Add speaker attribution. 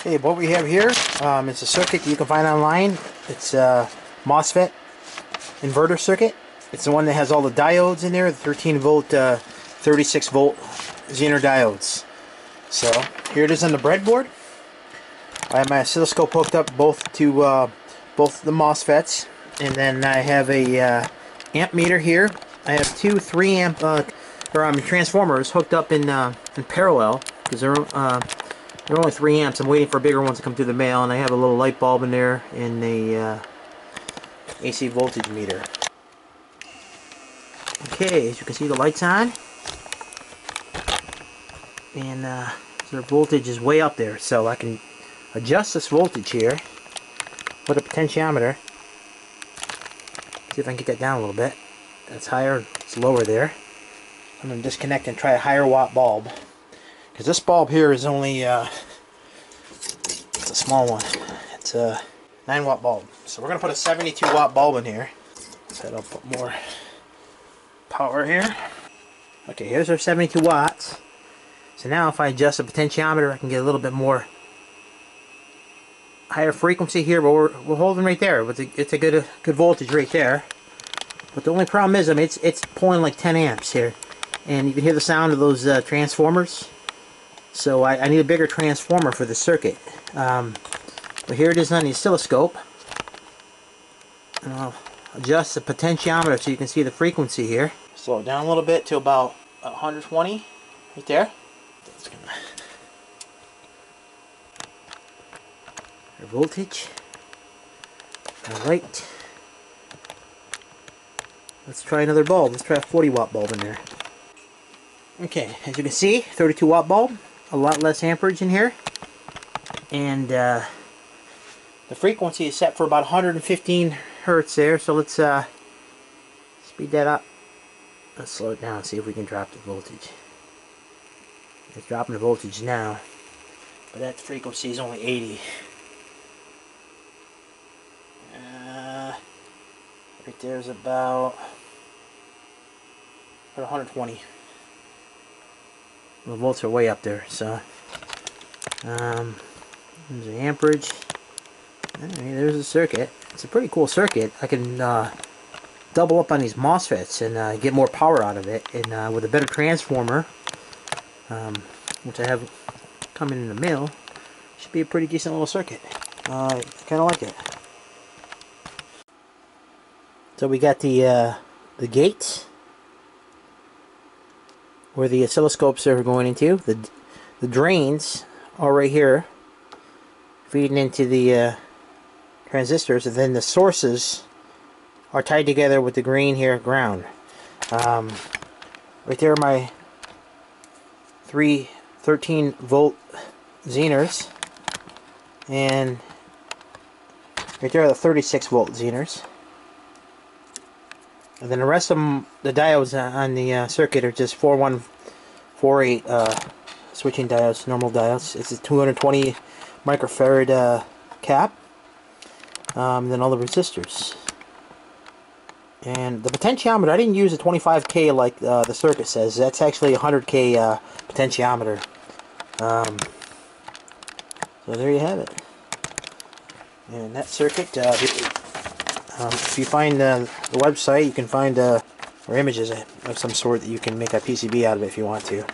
Speaker 1: Okay, what we have here um, is a circuit you can find online. It's a MOSFET inverter circuit. It's the one that has all the diodes in there, the 13 volt, uh, 36 volt Zener diodes. So here it is on the breadboard. I have my oscilloscope hooked up both to uh, both the MOSFETs, and then I have a uh, amp meter here. I have two 3 amp uh, or um, transformers hooked up in uh, in parallel because they're uh, they're only 3 amps. I'm waiting for bigger ones to come through the mail, and I have a little light bulb in there and a uh, AC voltage meter. Okay, as you can see, the light's on, and uh, their voltage is way up there, so I can adjust this voltage here with a potentiometer. See if I can get that down a little bit. That's higher, it's lower there. I'm going to disconnect and try a higher watt bulb. Because this bulb here is only, uh, a small one. It's a 9 watt bulb. So we're going to put a 72 watt bulb in here. So that'll put more power here. Okay, here's our 72 watts. So now if I adjust the potentiometer, I can get a little bit more higher frequency here, but we're, we're holding right there. It's a, it's a good good voltage right there. But the only problem is, I mean, it's it's pulling like 10 amps here, and you can hear the sound of those uh, transformers. So I, I, need a bigger transformer for the circuit. Um, but here it is on the oscilloscope. And I'll adjust the potentiometer so you can see the frequency here. Slow it down a little bit to about 120, right there. Our voltage. Alright. Let's try another bulb. Let's try a 40 watt bulb in there. Okay, as you can see, 32 watt bulb. A lot less amperage in here. And uh, the frequency is set for about 115 hertz there. So let's uh, speed that up. Let's slow it down and see if we can drop the voltage. It's dropping the voltage now. But that frequency is only 80. Right there's about 120. The volts are way up there, so um, there's the amperage. There's a circuit. It's a pretty cool circuit. I can uh, double up on these MOSFETs and uh, get more power out of it. And uh, with a better transformer, um, which I have coming in the mail, should be a pretty decent little circuit. Uh, I kind of like it. So we got the uh, the gates where the oscilloscopes are going into. The the drains are right here, feeding into the uh, transistors, and then the sources are tied together with the green here ground. Um, right there are my three 13 volt Zeners, and right there are the 36 volt Zeners. And then the rest of them, the diodes on the uh, circuit are just 4148 uh, switching diodes, normal diodes. It's a 220 microfarad uh, cap. Um, then all the resistors. And the potentiometer, I didn't use a 25K like uh, the circuit says. That's actually a 100K uh, potentiometer. Um, so there you have it. And that circuit, uh, um, if you find uh, the website, you can find uh, or images of some sort that you can make a PCB out of if you want to.